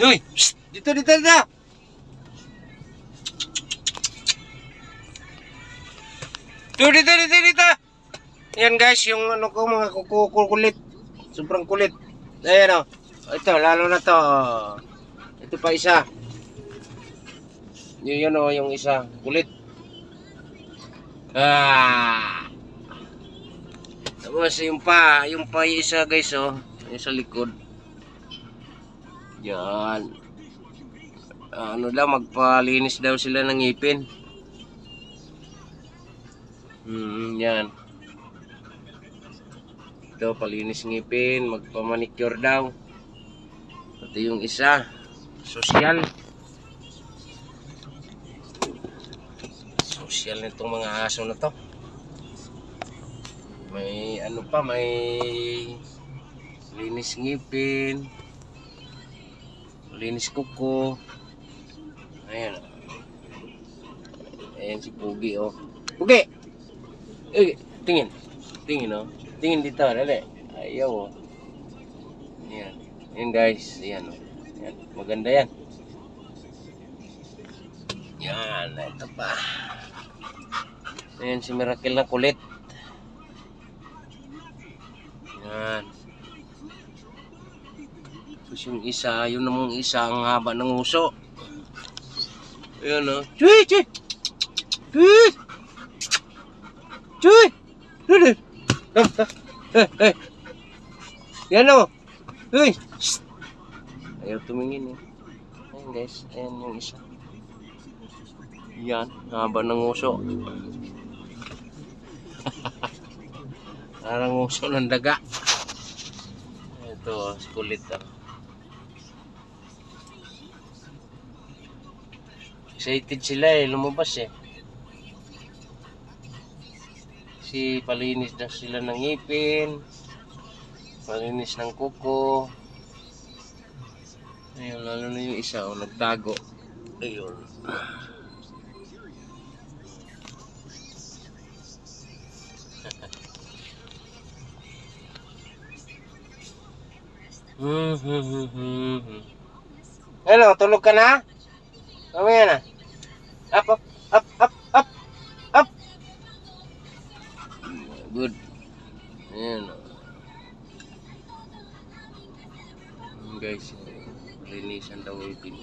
Uy! Psst! Dito, dito, dito! Dito, dito, dito, dito! Yan guys, yung ano ko, mga kukulit. Sobrang kulit. Ayan o. Ito, lalo na to. Ito pa isa. Yun, yun o, yung isa. Kulit. Ah! Tapos yung pa, yung pa yung isa guys oh, yung sa likod. Yan. Ano daw, magpalinis daw sila ng ngipin. Hmm, yan. Ito, palinis ngipin, magpamanicure daw. Ito yung isa, social. Social nitong mga aso na to. May ano pa, may linis ngipin, linis kuko. Ayan. Ayan si Pugi, oh. Pugi! Eh, tingin. Tingin, oh. Tingin dito, dali. Ayaw, oh. Ayan. Ayan, guys. Ayan, oh. Ayan. Maganda yan. Yan, ito pa. Ayan si Miracle na kulit. Yan. Tapos yung isa, yun namang isa ang haba ng uso. Ayan o. Chuy! Chuy! Chuy! Chuy! Chuy! Ah, eh, eh. Yan o. Uy! Shh! Ayaw tumingin eh. Ayan guys, ayan yung isa. Yan, haba ng uso. Parang uso ng daga. Ito, kulit ah. Excited sila eh, lumabas eh. Si palinis na sila ng ngipin. Palinis ng kuko. Ayun, lalo na yung isa, oh, nagtago. Ayun. Hmm, hmm, hmm. Ano, tulog ka na? Mamaya na. Up, up, up, up, up, up. Good. Ayan. oh. Ayan, guys. Linisan daw yung pin.